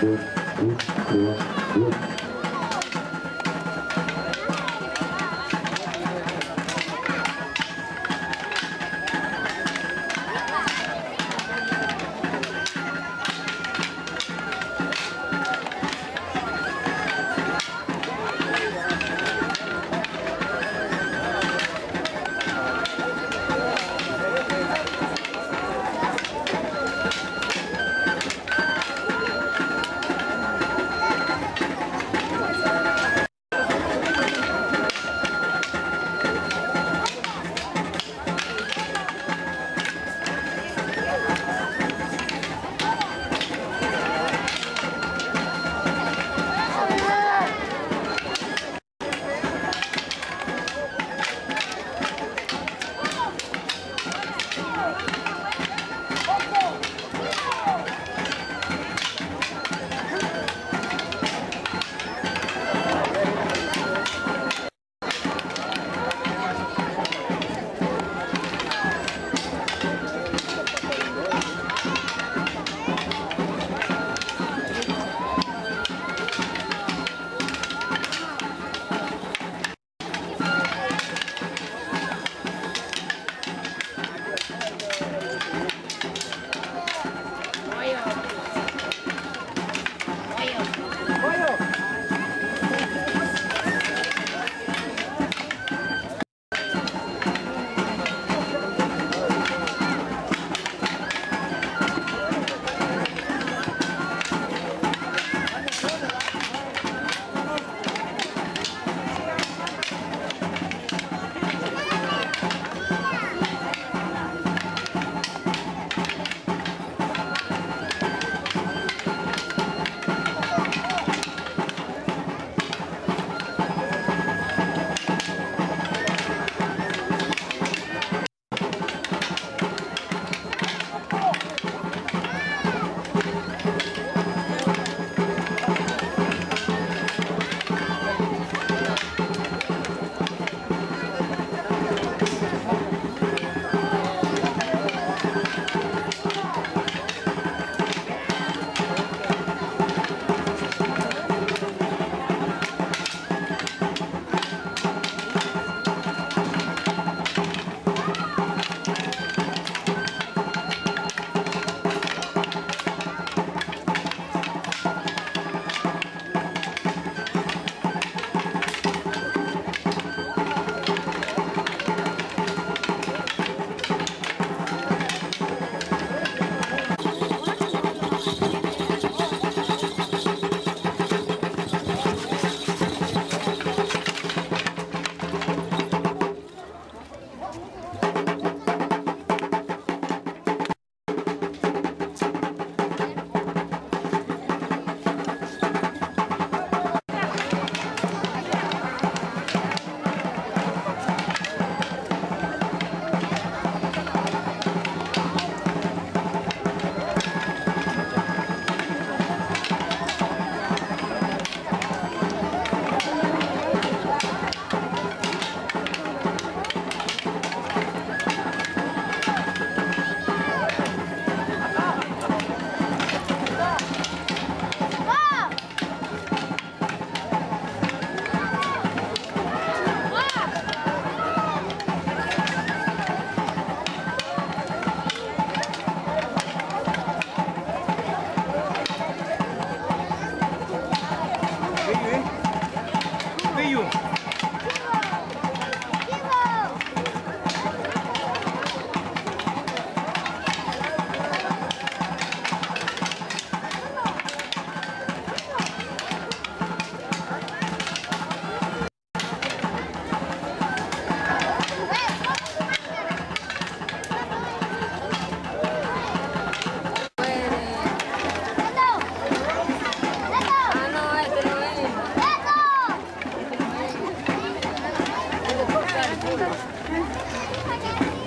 Thank I'm not.